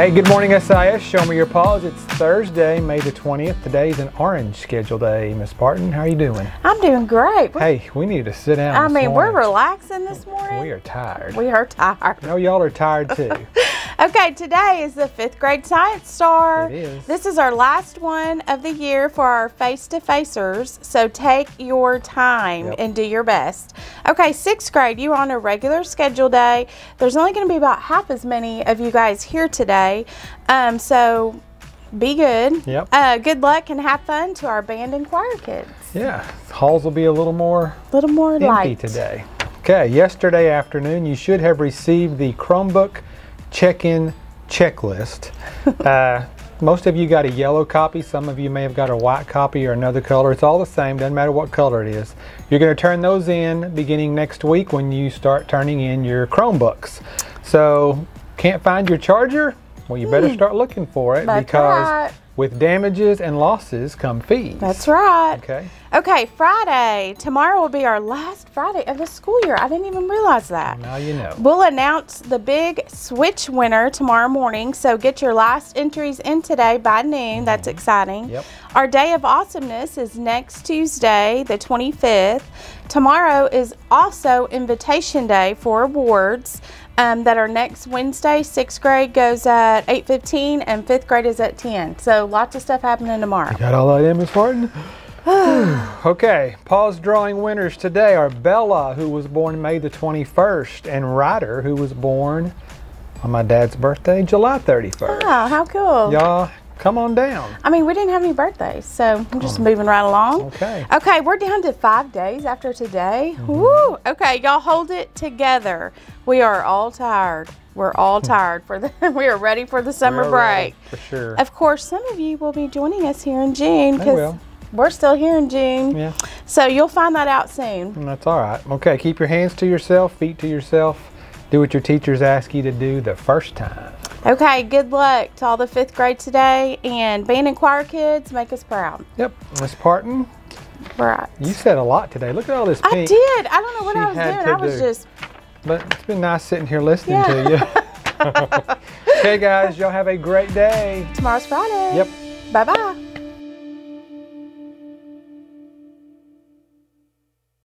Hey, good morning, SIS. Show me your paws. It's Thursday, May the 20th. Today's an orange schedule day. Miss Parton, how are you doing? I'm doing great. Hey, we need to sit down. I mean, we're relaxing this morning. We are tired. We are tired. I know y'all are tired too. Okay, today is the fifth grade science STAAR. It is. This is our last one of the year for our face to facers. So take your time Yep. and do your best. Okay, sixth grade, you on a regular schedule day. There's only going to be about half as many of you guys here today. Um, so be good. Yep. Uh, good luck and have fun to our band and choir kids. yeah, halls will be a little more A little more empty light today. Okay, yesterday afternoon you should have received the Chromebook check-in checklist. uh, most of you got a yellow copy. Some of you may have got a white copy or another color. It's all the same, doesn't matter what color it is. You're going to turn those in beginning next week when you start turning in your Chromebooks. So, can't find your charger? Well, you better start looking for it Hmm. That's because right. With damages and losses come fees. That's right. Okay. Okay, Friday. Tomorrow will be our last Friday of the school year. I didn't even realize that. Now you know. We'll announce the big switch winner tomorrow morning, so get your last entries in today by noon. That's exciting. Yep. Our day of awesomeness is next Tuesday, the 25th. Tomorrow is also invitation day for awards. Um, that are next Wednesday. Sixth grade goes at 8:15, and fifth grade is at 10. So lots of stuff happening tomorrow. Got all that in, Miss Martin? okay, paws drawing winners today are Bella, who was born May the 21st, and Ryder, who was born on my dad's birthday, July 31st. Wow, ah, how cool! Y'all, come on down. I mean, we didn't have any birthdays, so I'm just moving right along. Okay. Okay, we're down to five days after today. Mm-hmm. Woo! Okay, y'all hold it together. We are all tired. We're all tired for the. we are ready for the summer Hmm. Break. For sure. Of course, some of you will be joining us here in June because we're still here in June. Yeah, So you'll find that out soon. and that's all right. Okay, keep your hands to yourself, feet to yourself. Do what your teachers ask you to do the first time. Okay, good luck to all the fifth grade today, and band and choir kids make us proud. Yep, Miss Parton, Right. you said a lot today. Look at all this I did. I don't know what she I was doing. I was do. just. But it's been nice sitting here listening Yeah. to you. okay, guys, y'all have a great day. Tomorrow's Friday. Yep. Bye bye.